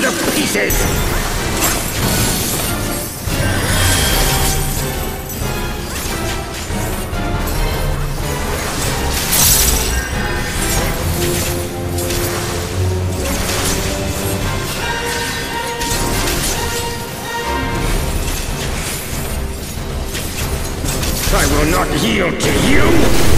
defeated! I will not yield to you!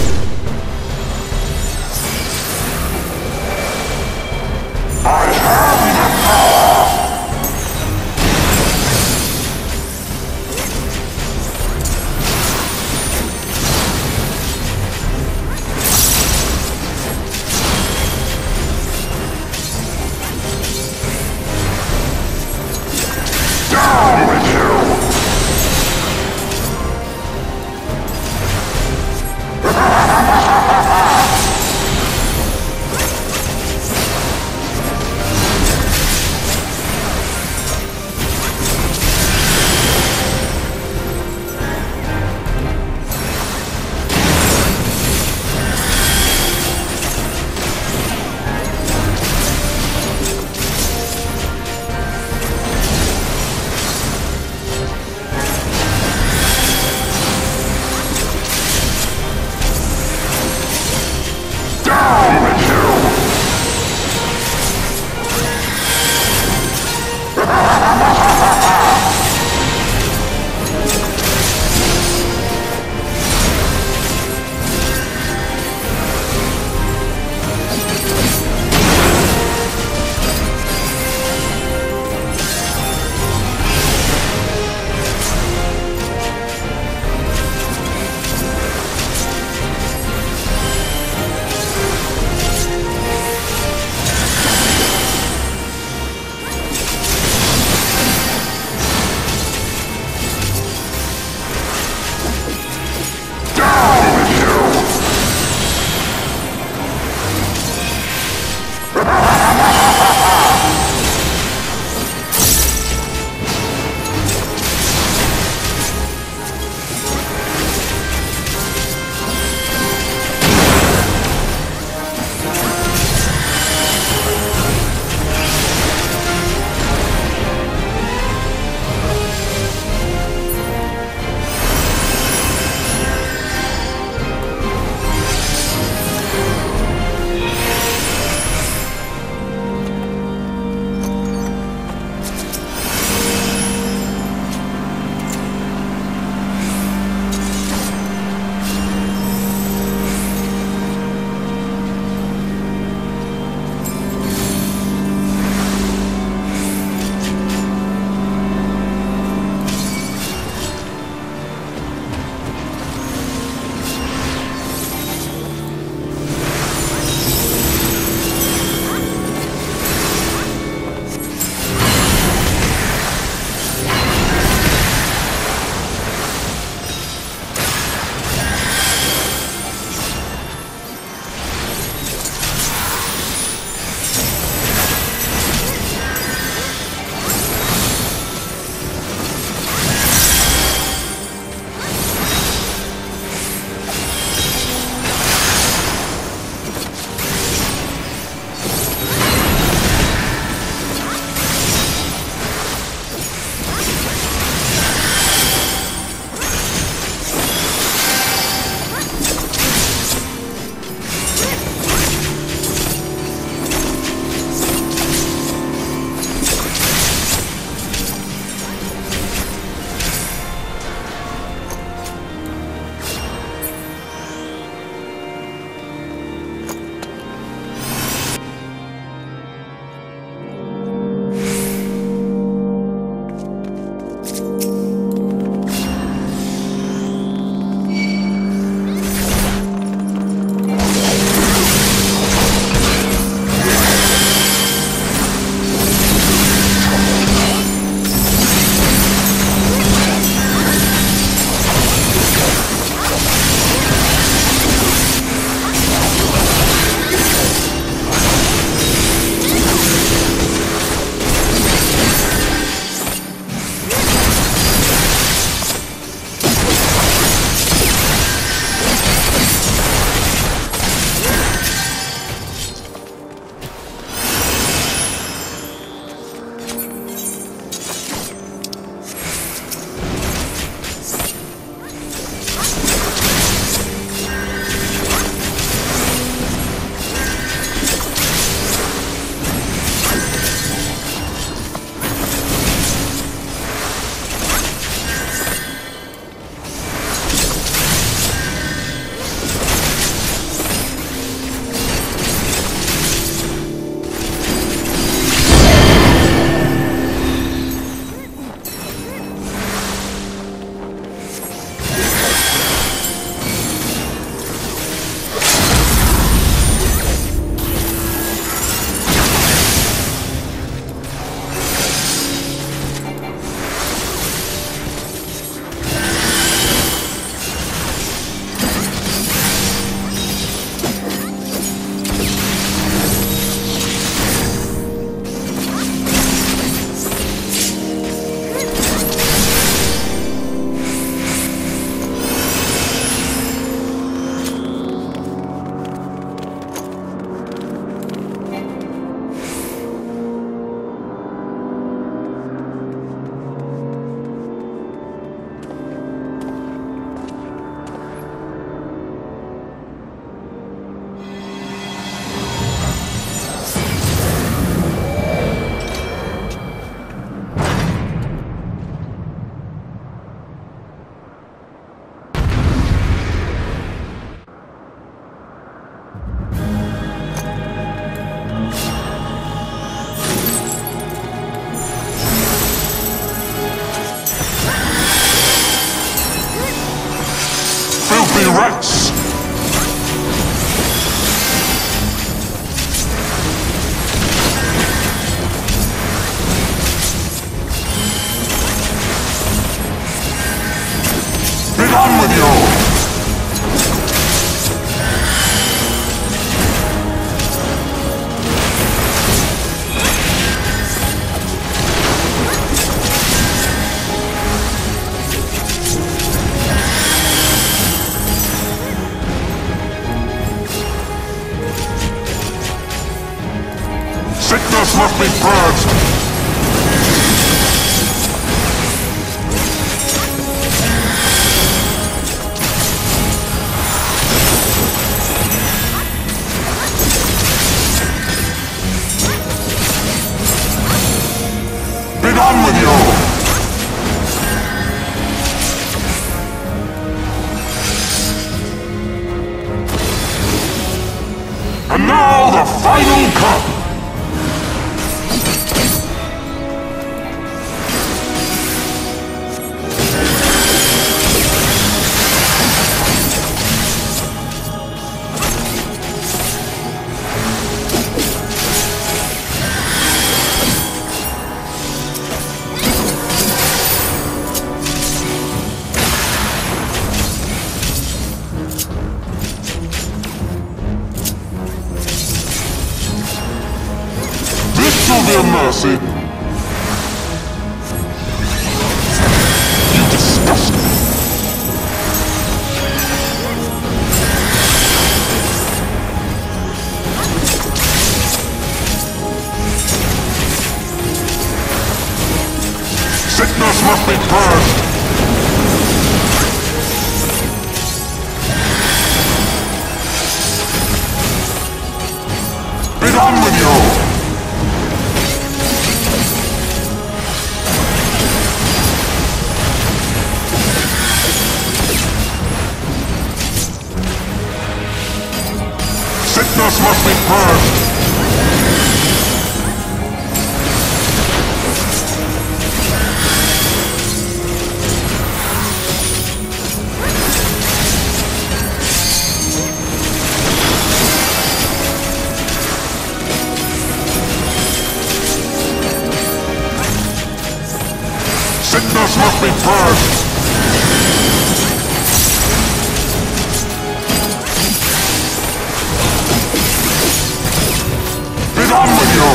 done with you! Those must be purged! Be done with you!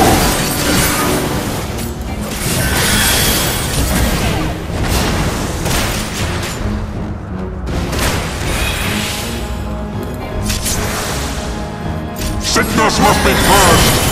Sickness must be purged!